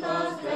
santos